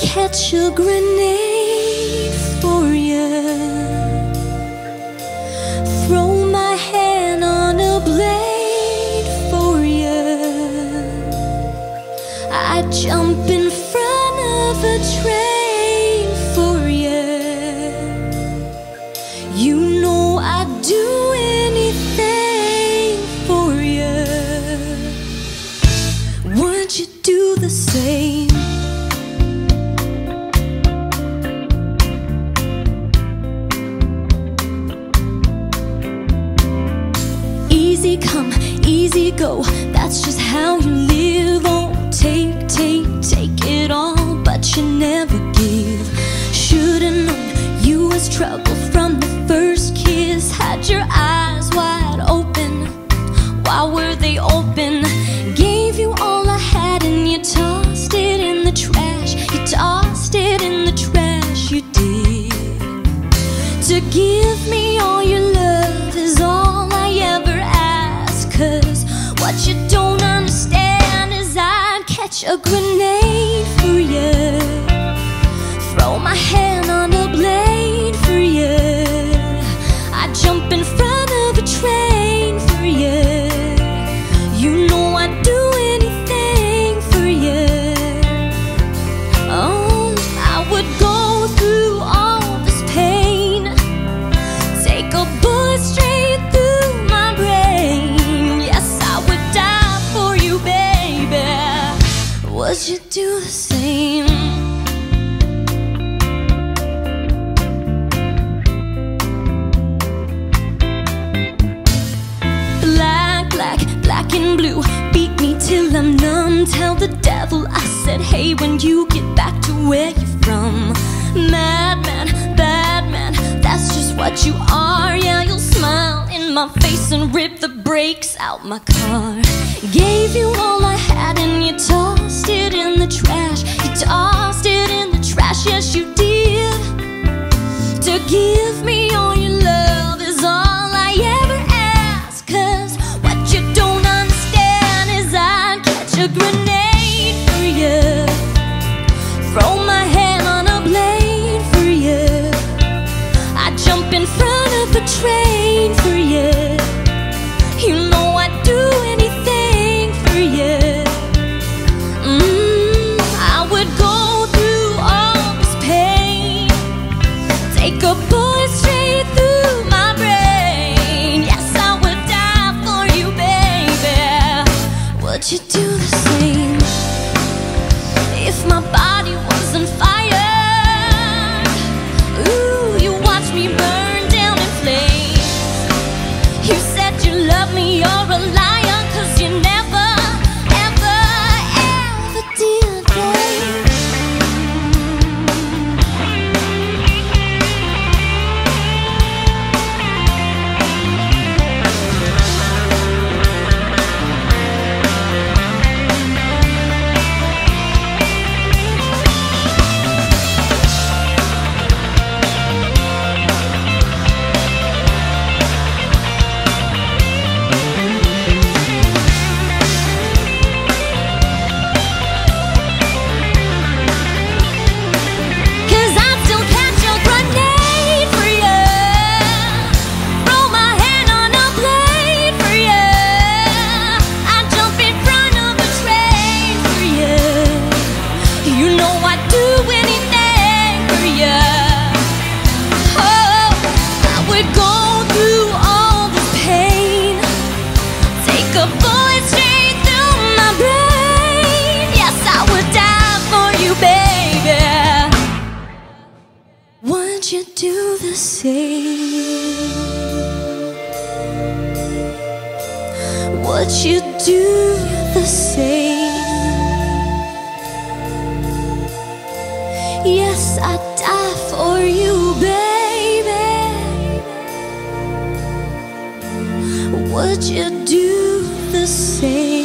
Catch a grenade for you. Throw my hand on a blade for you. I'd jump in front of a train for you. You know I'd do anything for you. Would you do the same? Easy come, easy go. That's just how you live. Oh, take, take, take it all, but you never what you don't understand is I'd catch a grenade Would you do the same? Black, black, black and blue. Beat me till I'm numb. Tell the devil I said, hey, when you get back to where you're from. Madman, bad man, that's just what you are. My face and rip the brakes out my car. Gave you all I had and you tossed it in the trash. You tossed it in the trash, yes, you did. To give me all your love is all I ever ask. Cause what you don't understand is I'd catch a grenade for you. Throw my hand a train for you. You know I'd do anything for you. Mm, I would go through all this pain. Take a bullet straight through my brain. Yes, I would die for you, baby. Would you do Would you do the same? Would you do the same? Yes, I'd die for you, baby. Would you do the same?